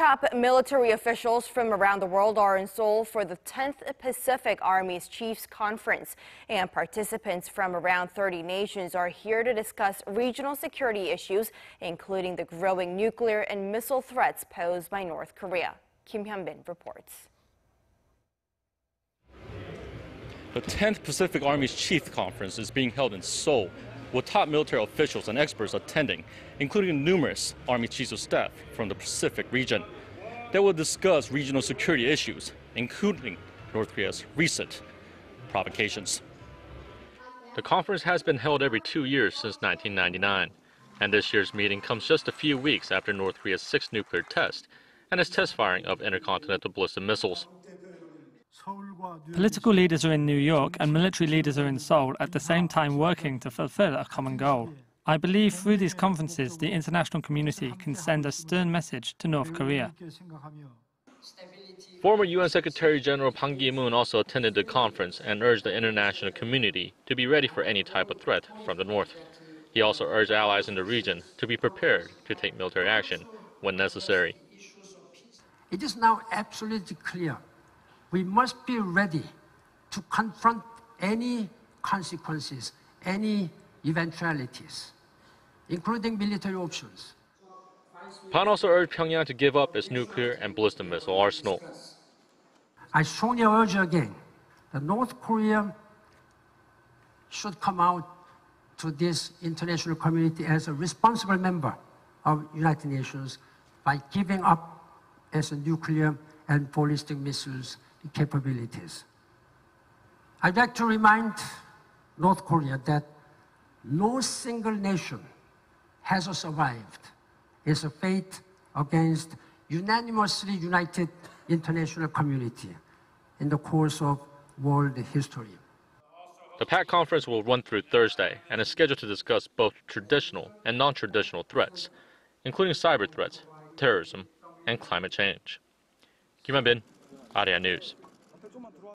Top military officials from around the world are in Seoul for the 10th Pacific Armies Chiefs Conference. And participants from around 30 nations are here to discuss regional security issues, including the growing nuclear and missile threats posed by North Korea. Kim Hyun-bin reports. The 10th Pacific Armies Chiefs Conference is being held in Seoul with top military officials and experts attending, including numerous Army chiefs of staff from the Pacific region. They will discuss regional security issues, including North Korea's recent provocations. The conference has been held every two years since 1999, and this year's meeting comes just a few weeks after North Korea's sixth nuclear test and its test firing of intercontinental ballistic missiles. Political leaders are in New York and military leaders are in Seoul at the same time working to fulfill a common goal. I believe through these conferences, the international community can send a stern message to North Korea. Former UN Secretary General Ban Ki-moon also attended the conference and urged the international community to be ready for any type of threat from the north. He also urged allies in the region to be prepared to take military action when necessary. It is now absolutely clear we must be ready to confront any consequences, any eventualities, including military options. Ban also urged Pyongyang to give up its nuclear and ballistic missile arsenal. I strongly urge again that North Korea should come out to this international community as a responsible member of United Nations by giving up its nuclear and ballistic missiles capabilities. I'd like to remind North Korea that no single nation has survived its fate against unanimously united international community in the course of world history. The PAC conference will run through Thursday and is scheduled to discuss both traditional and non-traditional threats, including cyber threats, terrorism, and climate change. Kim Bin, Arirang News.